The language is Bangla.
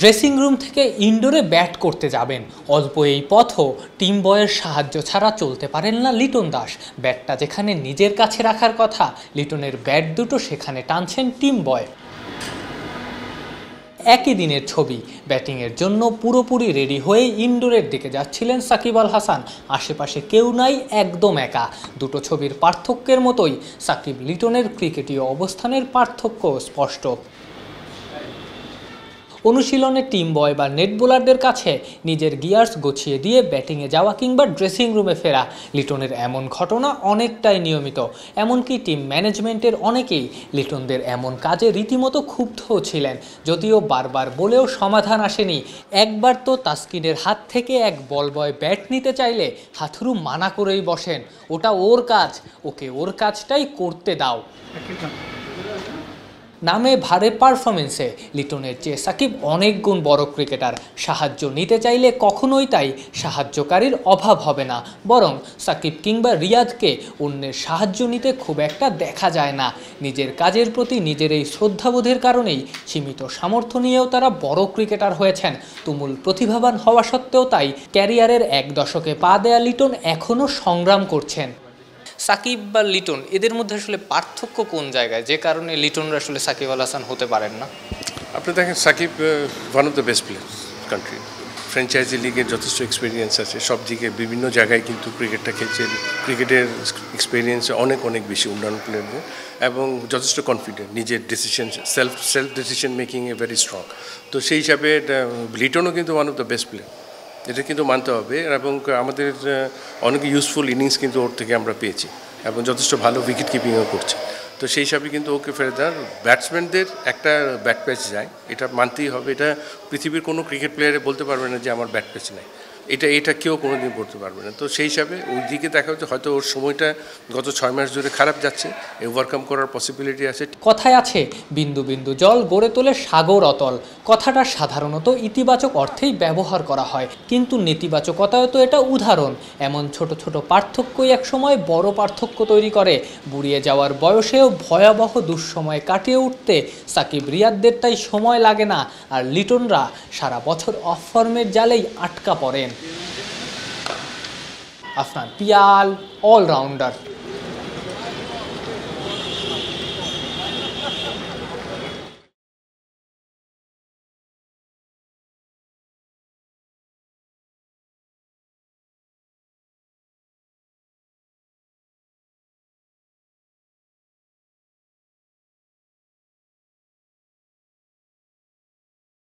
ড্রেসিং রুম থেকে ইনডোরে ব্যাট করতে যাবেন। অল্প এই পথও টিম বয়ের সাহায্য ছাড়া চলতে পারেন না লিটন দাস। ব্যাটটা যেখানে নিজের কাছে রাখার কথা, লিটনের ব্যাট দুটো সেখানে টানছেন টিম বয় একই দিনের ছবি। ব্যাটিংয়ের জন্য পুরোপুরি রেডি হয়ে ইনডোরের দিকে যাচ্ছিলেন সাকিব আল হাসান। আশেপাশে কেউ নাই, একদম একা। দুটো ছবির পার্থক্যের মতোই সাকিব লিটনের ক্রিকেটীয় অবস্থানের পার্থক্য স্পষ্ট। অনুশীলনে টিম বয় বা নেট বোলারদের কাছে নিজের গিয়ার্স গছিয়ে দিয়ে ব্যাটিংয়ে যাওয়া কিংবা ড্রেসিং রুমে ফেরা, লিটনের এমন ঘটনা অনেকটাই নিয়মিত। এমনকি টিম ম্যানেজমেন্টের অনেকেই লিটনদের এমন কাজে রীতিমতো ক্ষুব্ধও ছিলেন, যদিও বারবার বলেও সমাধান আসেনি। একবার তো তাস্কিনের হাত থেকে এক বল বয় ব্যাট নিতে চাইলে হাথুরু মানা করেই বসেন, ওটা ওর কাজ, ওকে ওর কাজটাই করতে দাও। নামে ভারে পারফরমেন্সে লিটনের চেয়ে সাকিব অনেক গুণ বড় ক্রিকেটার সাহায্য নিতে চাইলে কখনোই তাই সাহায্যকারীর অভাব হবে না। বরং সাকিব কিংবা রিয়াদকে অন্যের সাহায্য নিতে খুব একটা দেখা যায় না। নিজের কাজের প্রতি নিজের এই শ্রদ্ধাবোধের কারণেই সীমিত সামর্থ্য নিয়েও তারা বড় ক্রিকেটার হয়েছেন। তুমুল প্রতিভাবান হওয়া সত্ত্বেও তাই ক্যারিয়ারের এক দশকে পা দেয়া লিটন এখনও সংগ্রাম করছেন। সাকিব বা লিটন, এদের মধ্যে আসলে পার্থক্য কোন জায়গায়? যে কারণে লিটনরা আসলে সাকিব আল হাসান হতে পারেন না। আপনি দেখেন, Shakib one of the best player country franchise লিগের যথেষ্ট এক্সপিরিয়েন্স আছে। সব দিকে বিভিন্ন জায়গায় কিন্তু ক্রিকেটটা খেলছে। ক্রিকেটের এক্সপিরিয়েন্স অনেক অনেক বেশি উন্নয়ন প্লেয়ারদের এবং যথেষ্ট কনফিডেন্ট নিজের ডিসিশন সেলফ সেলফ ডিসিশন মেকিংয়ে ভেরি স্ট্রং তো সেই হিসাবে লিটনও কিন্তু one of the best player এটা কিন্তু মানতে হবে এবং আমাদের অনেক ইউজফুল ইনিংস কিন্তু ওর থেকে আমরা পেয়েছি এবং যথেষ্ট ভালো উইকেট কিপিংও করছে। তো সেই হিসাবে কিন্তু ওকে ফেরত দেওয়ার ব্যাটসম্যানদের একটা ব্যাট প্যাচ যায়। এটা মানতেই হবে। এটা পৃথিবীর কোনো ক্রিকেট প্লেয়ারে বলতে পারবে না যে আমার ব্যাট প্যাচ নেই। এটা এটা কেউ কোনোদিন বলতে পারবে না। তো সেই হিসাবে ওই দিকে দেখা হচ্ছে, হয়তো ওর সময়টা গত ছয় মাস ধরে খারাপ যাচ্ছে ওভারকাম করার পসিবিলিটি আছে। কথায় আছে, বিন্দু বিন্দু জল গড়ে তোলে সাগর অতল। কথাটা সাধারণত ইতিবাচক অর্থেই ব্যবহার করা হয়, কিন্তু নেতিবাচকতায় তো এটা উদাহরণ। এমন ছোট ছোট পার্থক্যই একসময় বড় পার্থক্য তৈরি করে। বুড়িয়ে যাওয়ার বয়সেও ভয়াবহ দুঃসময় কাটিয়ে উঠতে সাকিব রিয়াদদের তাই সময় লাগে না, আর লিটনরা সারা বছর অফ ফর্মের জালেই আটকা পড়েন। अफनान पियाल ऑलराउंडर